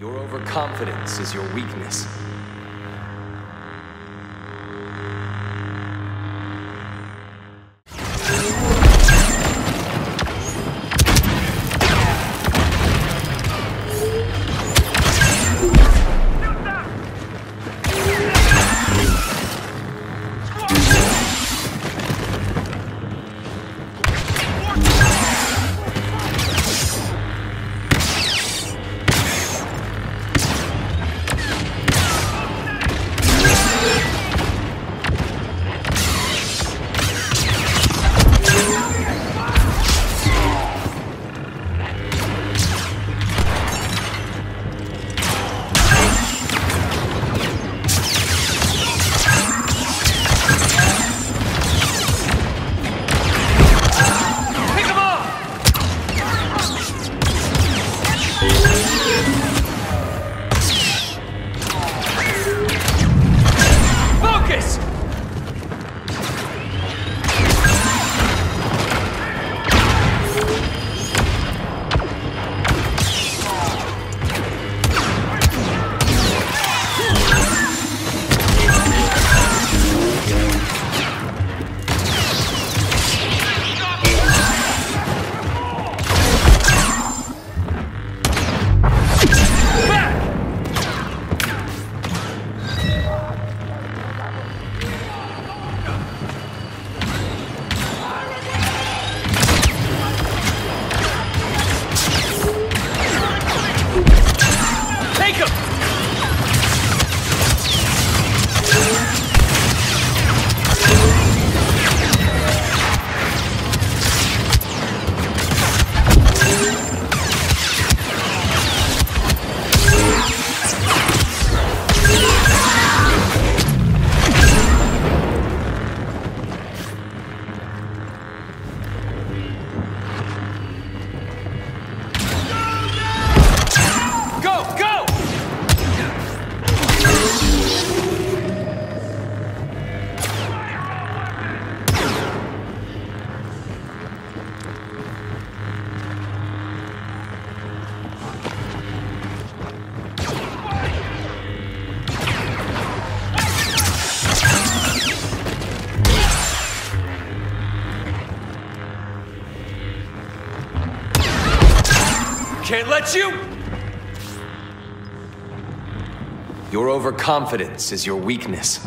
Your overconfidence is your weakness. Can't let you! Your overconfidence is your weakness.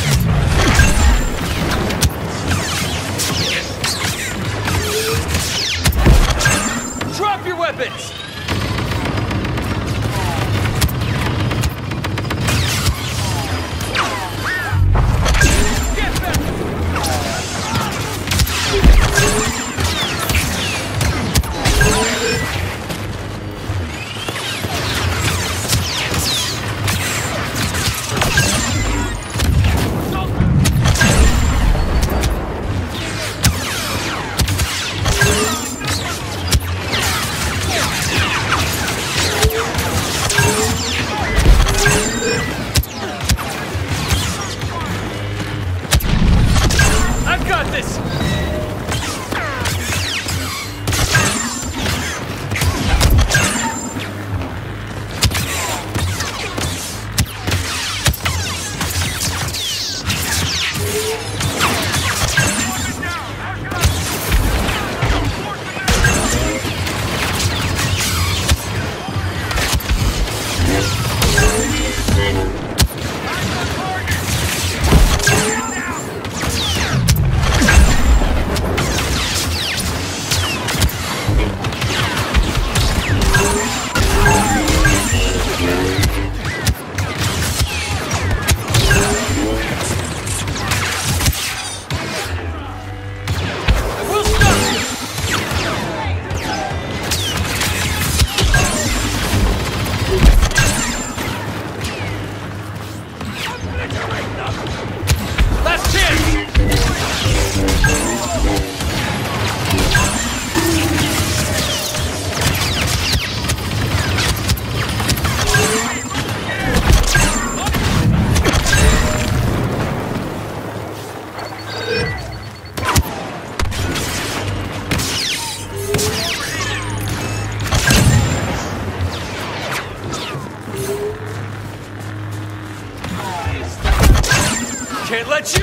Can't let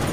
you!